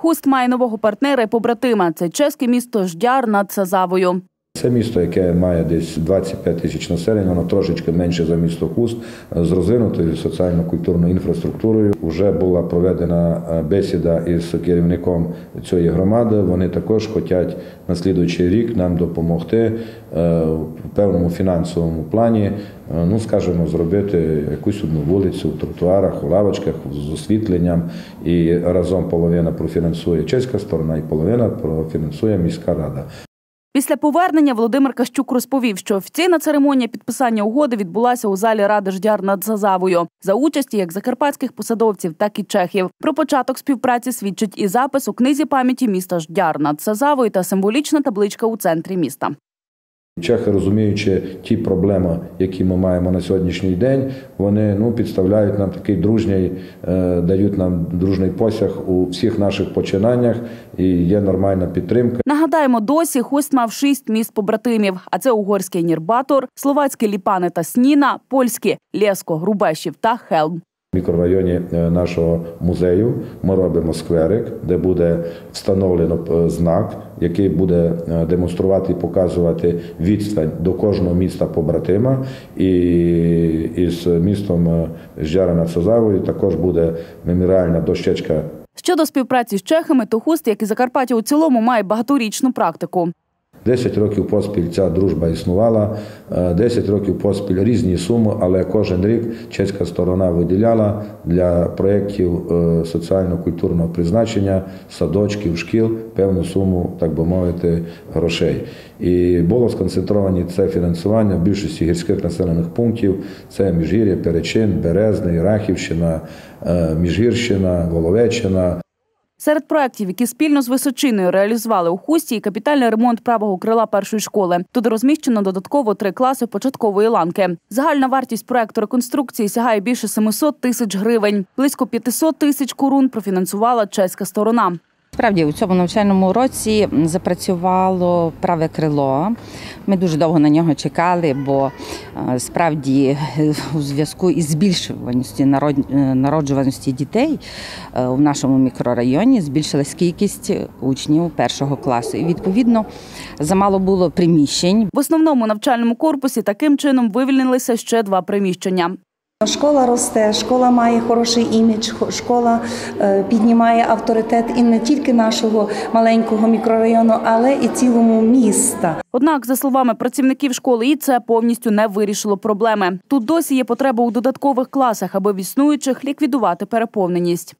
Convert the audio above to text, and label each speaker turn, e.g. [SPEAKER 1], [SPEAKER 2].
[SPEAKER 1] Хуст має нового партнера і побратима. Це чеське місто Ждяр над Сазавою.
[SPEAKER 2] Це місто, яке має десь 25 тисяч населення, воно трошечки менше за місто Хуст з розвинутою соціально-культурною інфраструктурою. Уже була проведена е, бесіда із керівником цієї громади. Вони також хочуть на слідуючий рік нам допомогти е, в певному фінансовому плані. е, Ну, скажімо, зробити якусь одну вулицю в тротуарах, у лавочках з освітленням. І разом половина профінансує чеська сторона, і половина профінансує міська рада.
[SPEAKER 1] Після повернення Володимир Кащук розповів, що офіційна церемонія підписання угоди відбулася у залі ради Ждяр над Зазавою за участі як закарпатських посадовців, так і чехів. Про початок співпраці свідчить і запис у книзі пам'яті міста Ждяр над Сазавою та символічна табличка у центрі міста.
[SPEAKER 2] Чехи, розуміючи ті проблеми, які ми маємо на сьогоднішній день, вони ну підставляють нам такий дружній, е, дають нам дружний посяг у всіх наших починаннях, і є нормальна підтримка.
[SPEAKER 1] Нагадаємо, досі Хуст мав шість міст побратимів. А це угорський Нірбатор, словацькі Ліпани та Сніна, польські Лєско, Грубешів та Хелм.
[SPEAKER 2] В мікрорайоні е, нашого музею ми робимо скверик, де буде встановлено е, знак, який буде е, демонструвати і показувати відстань до кожного міста побратима. І із містом Ждяра Сазавою також буде меморіальна дощечка
[SPEAKER 1] Щодо співпраці з чехами, то Хуст, як і Закарпаття у цілому, має багаторічну практику.
[SPEAKER 2] 10 років поспіль ця дружба існувала, е, 10 років поспіль різні суми, але кожен рік чеська сторона виділяла для проєктів е, соціально-культурного призначення, садочків, шкіл певну суму, так би мовити, грошей. І було сконцентровані це фінансування в більшості гірських населених пунктів. Це Міжгір'я, Перечин, Березний, Рахівщина, е, Міжгірщина, Воловеччина.
[SPEAKER 1] Серед проєктів, які спільно з Височиною реалізували у Хусті, капітальний ремонт правого крила першої школи. Тут розміщено додатково три класи початкової ланки. Загальна вартість проекту реконструкції сягає більше 700 тисяч гривень. Близько 500 тисяч корун профінансувала чеська сторона.
[SPEAKER 3] Справді у цьому навчальному році запрацювало праве крило. Ми дуже довго на нього чекали, бо е, справді е, у зв'язку із збільшуваністю е, народжуваності дітей у нашому мікрорайоні збільшилась кількість учнів першого класу. І відповідно замало було приміщень.
[SPEAKER 1] В основному навчальному корпусі таким чином вивільнилися ще два приміщення.
[SPEAKER 4] Школа росте, школа має хороший імідж, школа е, піднімає авторитет і не тільки нашого маленького мікрорайону, але і цілому міста.
[SPEAKER 1] Однак, за словами працівників школи, і це повністю не вирішило проблеми. Тут досі є потреба у додаткових класах, аби в існуючих ліквідувати переповненість.